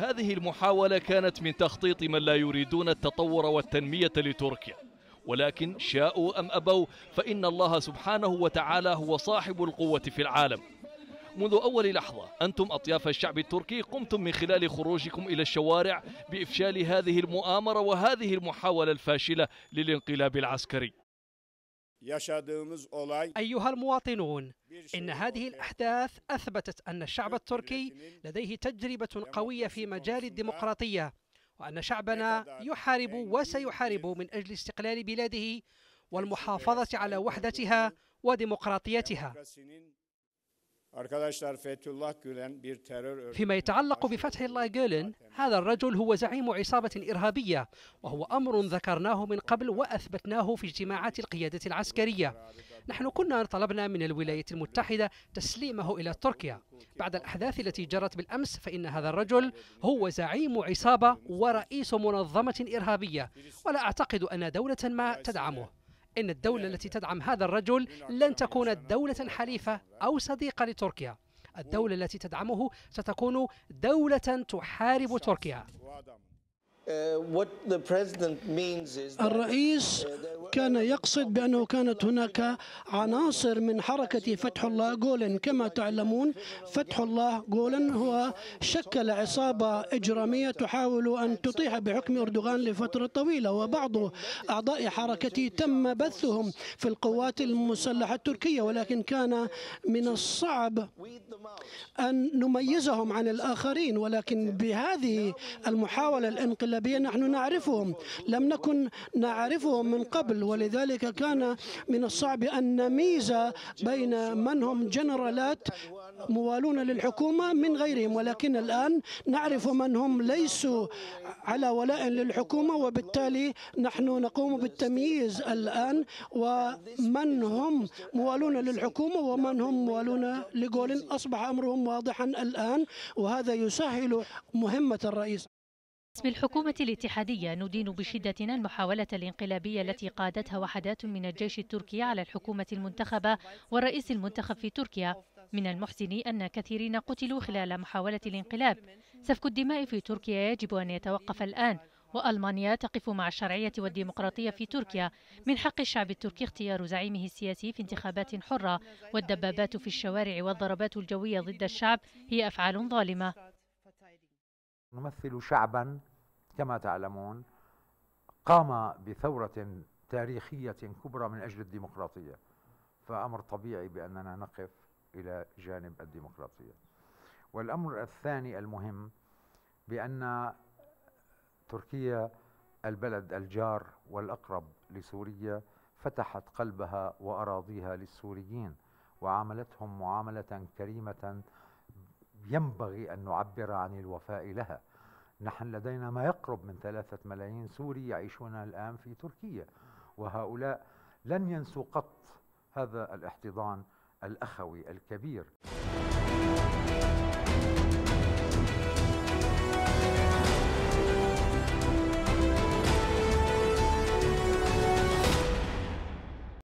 هذه المحاولة كانت من تخطيط من لا يريدون التطور والتنمية لتركيا. ولكن شاءوا أم أبوا فإن الله سبحانه وتعالى هو صاحب القوة في العالم. منذ أول لحظة أنتم أطياف الشعب التركي قمتم من خلال خروجكم إلى الشوارع بإفشال هذه المؤامرة وهذه المحاولة الفاشلة للانقلاب العسكري. أيها المواطنون إن هذه الأحداث أثبتت أن الشعب التركي لديه تجربة قوية في مجال الديمقراطية وأن شعبنا يحارب وسيحارب من أجل استقلال بلاده والمحافظة على وحدتها وديمقراطيتها. فيما يتعلق بفتح الله جولن هذا الرجل هو زعيم عصابة إرهابية وهو أمر ذكرناه من قبل وأثبتناه في اجتماعات القيادة العسكرية. نحن كنا طلبنا من الولايات المتحدة تسليمه إلى تركيا. بعد الأحداث التي جرت بالأمس فإن هذا الرجل هو زعيم عصابة ورئيس منظمة إرهابية. ولا أعتقد أن دولة ما تدعمه. إن الدولة التي تدعم هذا الرجل لن تكون دولة حليفة أو صديقة لتركيا. الدولة التي تدعمه ستكون دولة تحارب تركيا. الرئيس كان يقصد بأنه كانت هناك عناصر من حركة فتح الله جولن. كما تعلمون فتح الله جولن هو شكل عصابة إجرامية تحاول أن تطيح بحكم أردوغان لفترة طويلة وبعض أعضاء حركته تم بثهم في القوات المسلحة التركية. ولكن كان من الصعب أن نميزهم عن الآخرين. ولكن بهذه المحاولة الانقلابية نحن نعرفهم. لم نكن نعرفهم من قبل ولذلك كان من الصعب أن نميز بين من هم جنرالات موالون للحكومة من غيرهم. ولكن الآن نعرف من هم ليسوا على ولاء للحكومة وبالتالي نحن نقوم بالتمييز الآن ومن هم موالون للحكومة ومن هم موالون لجول أصبح أمرهم واضحا الآن وهذا يسهل مهمة الرئيس. باسم الحكومة الاتحادية ندين بشدة المحاولة الانقلابية التي قادتها وحدات من الجيش التركي على الحكومة المنتخبة والرئيس المنتخب في تركيا. من المحزن أن كثيرين قتلوا خلال محاولة الانقلاب. سفك الدماء في تركيا يجب أن يتوقف الآن وألمانيا تقف مع الشرعية والديمقراطية في تركيا. من حق الشعب التركي اختيار زعيمه السياسي في انتخابات حرة والدبابات في الشوارع والضربات الجوية ضد الشعب هي أفعال ظالمة. نمثل شعبا كما تعلمون قام بثورة تاريخية كبرى من أجل الديمقراطية. فأمر طبيعي بأننا نقف إلى جانب الديمقراطية. والأمر الثاني المهم بأن تركيا البلد الجار والأقرب لسوريا فتحت قلبها وأراضيها للسوريين وعاملتهم معاملة كريمة ينبغي أن نعبر عن الوفاء لها. نحن لدينا ما يقرب من ثلاثة ملايين سوري يعيشون الآن في تركيا وهؤلاء لن ينسوا قط هذا الاحتضان الأخوي الكبير.